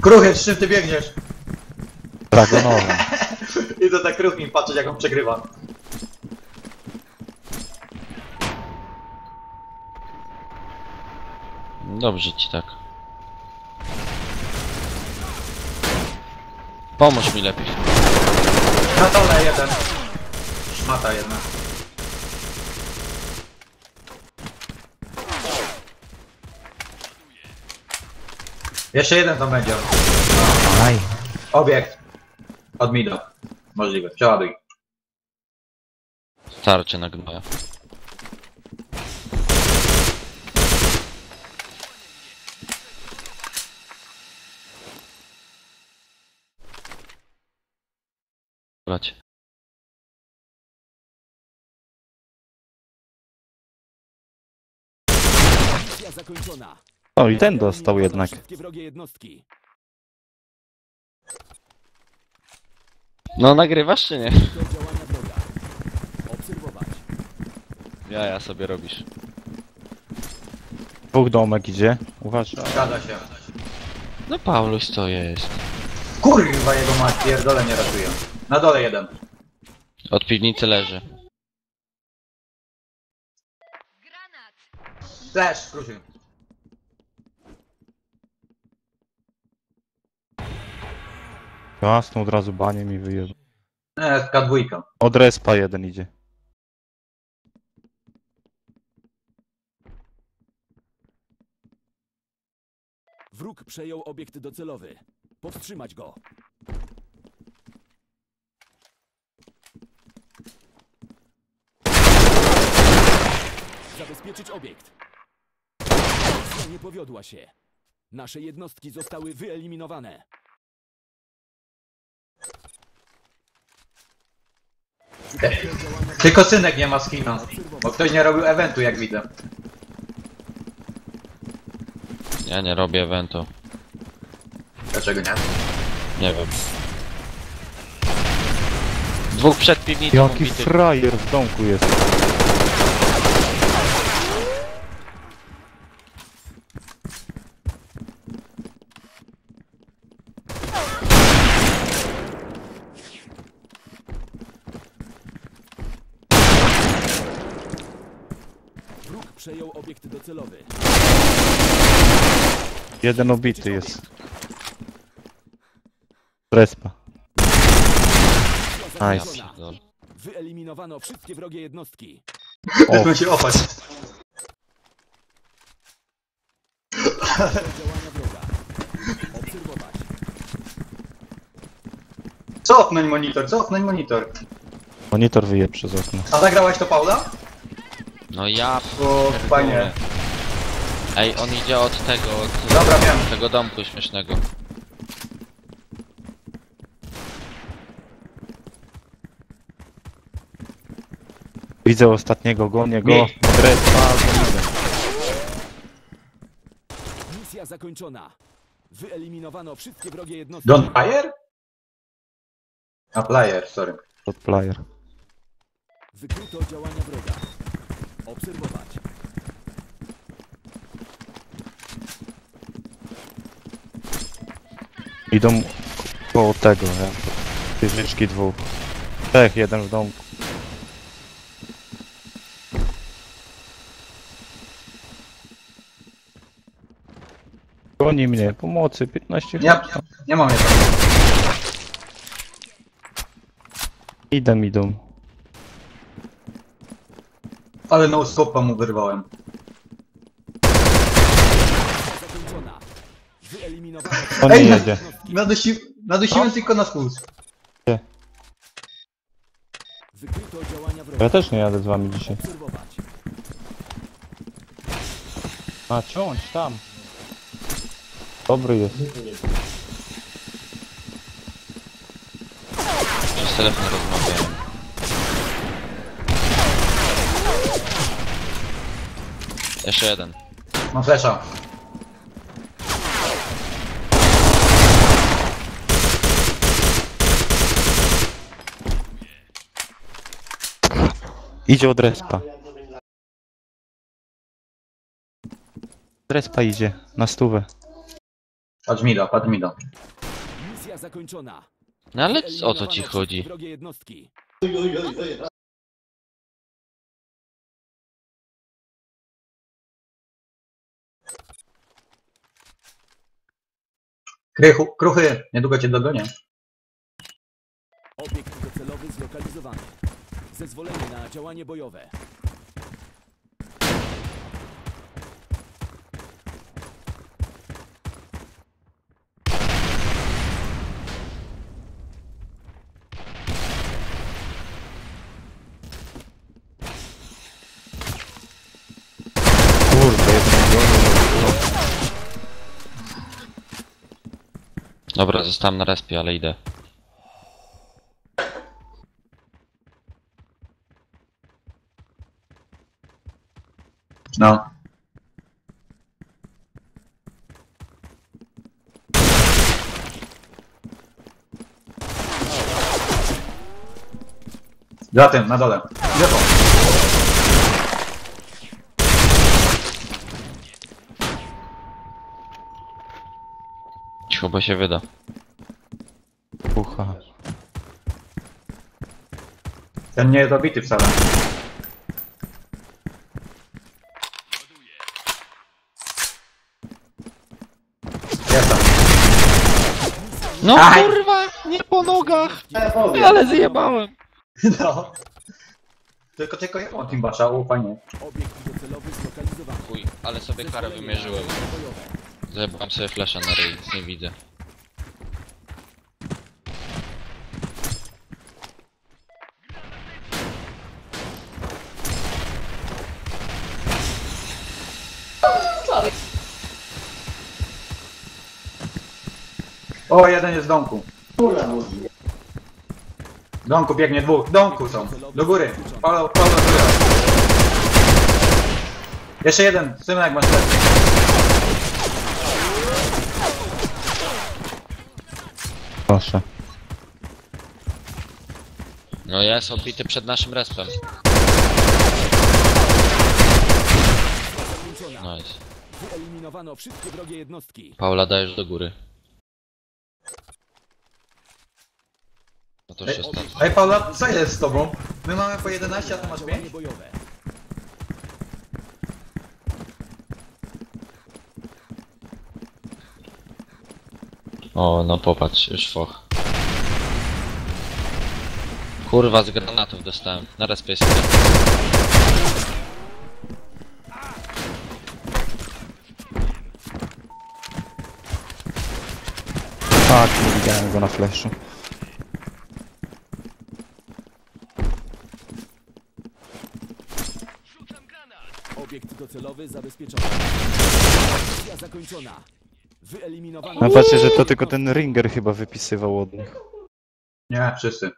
Kruchy, z czym ty biegniesz? Dragonowy. I to tak kruch mi patrzeć jak on przegrywa. Dobrze ci tak. Pomóż mi lepiej. Na dole jeden. Szmata jedna. Jeszcze jeden tam będzie. Aj. Obiekt. Od Mido. Możliwe. Przeładuj. Starcie na gnoja. Bracie. Misja zakończona. O, i ten dostał jednak. No nagrywasz czy nie? Ja, ja sobie robisz. Dwóch domek idzie. Uważaj. Zgadza się. No Pauluś co jest? Kurwa jego mać, pierdolę nie ratuje. Na dole jeden. Od piwnicy leży. Flash, kruchy. Jasno, od razu banie mi wyjebał. E, K2. Od respa jeden idzie. Wróg przejął obiekt docelowy. Powstrzymać go. Zabezpieczyć obiekt. Misja nie powiodła się. Nasze jednostki zostały wyeliminowane. Tylko synek nie ma skina. Bo ktoś nie robił eventu jak widzę. Ja nie robię eventu. Dlaczego nie? Nie wiem. Dwóch przed piwnicą Jaki ubitych. frajer w domku jest. Wróg przejął obiekt docelowy. Jeden obity jest. Respa. Nice. Wyeliminowano wszystkie wrogie jednostki. O, Będą się opać. Działania wroga. Obserwować. Cofnąć monitor, cofnąć monitor. monitor wyje przez okno. A zagrałeś to Paula? No ja O, fajnie. Ej, on idzie od tego, od Dobra, wiem. tego domku śmiesznego. Widzę ostatniego, gonię go. Mi. Misja zakończona. Wyeliminowano wszystkie wrogie jednostki. Don't player? A player, sorry. Od player. Wykryto działania wroga. Obserwować. Idą koło tego, ja. Wieżyczki dwóch. Trzech, jeden w domku. Goni mnie, pomocy, 15 Nie, nie mam jeszcze. Idę, idą. Ale no scope'a mu wyrwałem. On Ej, nie no- jedzie. Nadusi, nadusiłem tylko na spust. Wykryto działania wroga. Ja też nie jadę z wami dzisiaj. Obserwować. A ciąć tam. Dobry jest. Przez telefon rozmawiałem. Jeszcze jeden. Mam flesza. Idzie od respa. Od respa idzie, na stówę. Patrz mi do, patrz mi do. Misja zakończona. No ale o co ci chodzi? Wrogie jednostki. Krychu, kruchy, niedługo cię dogonię. Obiekt docelowy zlokalizowany. Zezwolenie na działanie bojowe. Dobra, zostałem na respie, ale idę. No. Za tym, na dole. Lewo. Bo się wyda. Pucha. Ten nie jest obity wcale. No Aj. kurwa, nie po nogach! Ale zjebałem. No. Tylko, tylko ja mam Timbasza, o fajnie. Obiekt docelowy zlokalizowany. Chuj, ale sobie karę wymierzyłem. bojowe. Zajebałem sobie flasza na ryj, nic nie widzę. O, jeden jest w domku. W domku biegnie dwóch. W domku są. Do góry. Paulo, Paulo, do. Jeszcze jeden. Synek masz lepszy. Proszę. No jest obity przed naszym respem. Nice. Wyeliminowano wszystkie wrogie jednostki. Paula dajesz do góry. No to Ej, ostatni. Ej, Paula, co jest z tobą? My mamy po 11, a ty masz 5? Działanie bojowe. O, no popatrz, już foch. Kurwa, z granatów dostałem. Na respie jest jeden. Tak, nie widziałem go na flashu. Obiekt docelowy zabezpieczony. Misja zakończona. Wyeliminowano... No patrzcie, że to tylko ten Ringer chyba wypisywał od nich. Nie, wszyscy.